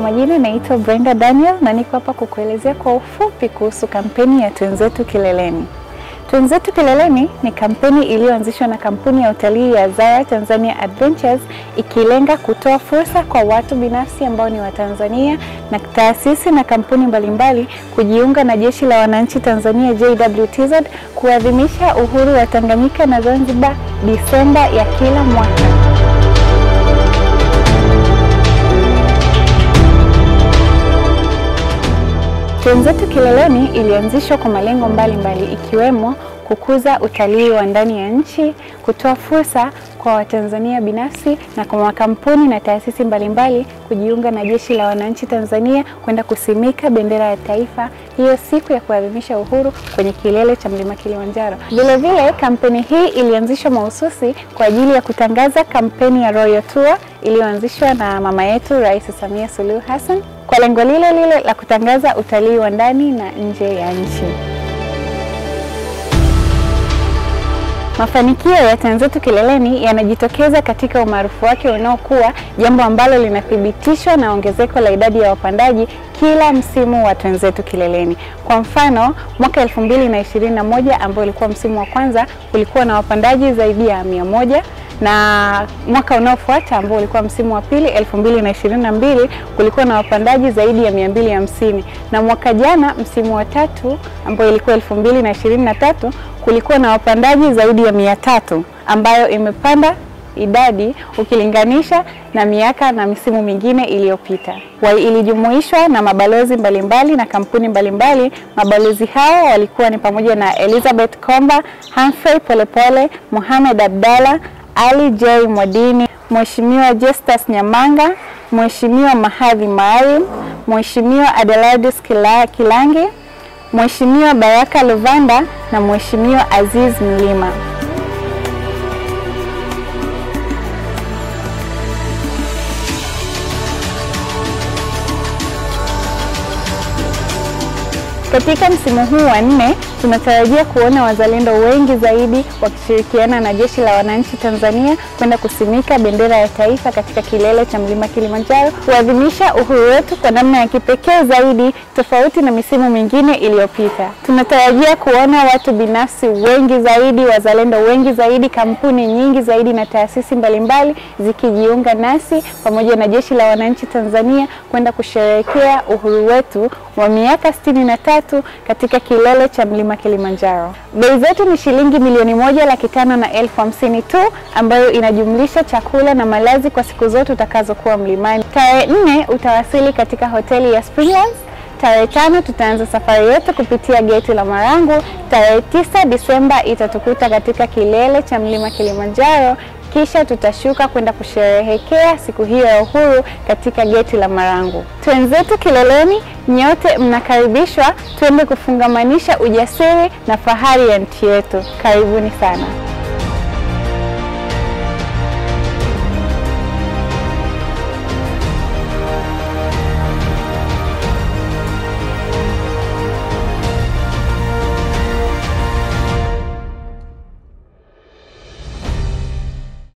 majina naitwa Brenda Daniel na niko hapa kukuelezea kwa ufupi kuhusu kampeni ya Twenzetu Kileleni. Twenzetu Kileleni ni kampeni iliyoanzishwa na kampuni ya utalii ya Zara Tanzania Adventures ikilenga kutoa fursa kwa watu binafsi ambao ni Watanzania na taasisi na kampuni mbalimbali mbali, kujiunga na Jeshi la Wananchi Tanzania JWTZ kuadhimisha uhuru wa Tanganyika na Zanzibar Disemba ya kila mwaka. Twenzetu Kileleni ilianzishwa kwa malengo mbalimbali mbali, ikiwemo kukuza utalii wa ndani ya nchi, kutoa fursa kwa Watanzania binafsi na kwa makampuni na taasisi mbalimbali kujiunga na Jeshi la Wananchi Tanzania kwenda kusimika bendera ya taifa hiyo siku ya kuadhimisha uhuru kwenye kilele cha mlima Kilimanjaro. Vilevile, kampeni hii ilianzishwa mahususi kwa ajili ya kutangaza kampeni ya Royal Tour iliyoanzishwa na mama yetu Rais Samia Suluhu Hassan kwa lengo lile lile la kutangaza utalii wa ndani na nje ya nchi. Mafanikio ya Tanzetu Kileleni yanajitokeza katika umaarufu wake unaokuwa, jambo ambalo linathibitishwa na ongezeko la idadi ya wapandaji kila msimu wa Tanzetu Kileleni. Kwa mfano, mwaka 2021 ambao ulikuwa msimu wa kwanza, kulikuwa na wapandaji zaidi ya mia moja na mwaka unaofuata ambao ulikuwa msimu wa pili 2022 kulikuwa na wapandaji zaidi ya 250 na mwaka jana msimu wa tatu ambao ilikuwa 2023 kulikuwa na wapandaji zaidi ya mia tatu ambayo imepanda idadi ukilinganisha na miaka na misimu mingine iliyopita. Ilijumuishwa na mabalozi mbalimbali na kampuni mbalimbali. Mabalozi hao walikuwa ni pamoja na Elizabeth Komba, Humphrey Polepole, Mohamed Abdalla, Ali J Mwadini, Mheshimiwa Justus Nyamanga, Mheshimiwa Mahadhi Maalim, Mheshimiwa Adelaidus Kilangi, Mheshimiwa Baraka Luvanda na Mheshimiwa Aziz Mlima. Katika msimu huu wa nne tunatarajia kuona wazalendo wengi zaidi wakishirikiana na Jeshi la Wananchi Tanzania kwenda kusimika bendera ya taifa katika kilele cha mlima Kilimanjaro kuadhimisha uhuru wetu kwa namna ya kipekee zaidi tofauti na misimu mingine iliyopita. Tunatarajia kuona watu binafsi wengi zaidi, wazalendo wengi zaidi, kampuni nyingi zaidi na taasisi mbalimbali zikijiunga nasi pamoja na Jeshi la Wananchi Tanzania kwenda kusherehekea uhuru wetu wa miaka sitini na tatu katika kilele cha mlima Kilimanjaro. Bei zetu ni shilingi milioni moja laki tano na elfu hamsini tu ambayo inajumlisha chakula na malazi kwa siku zote utakazokuwa mlimani. Tarehe nne utawasili katika hoteli ya Springlands. Tarehe tano tutaanza safari yetu kupitia geti la Marangu. Tarehe tisa Disemba itatukuta katika kilele cha mlima Kilimanjaro kisha tutashuka kwenda kusherehekea siku hiyo ya uhuru katika geti la Marangu. Twenzetu Kileleni, nyote mnakaribishwa, twende kufungamanisha ujasiri na fahari ya nchi yetu. Karibuni sana.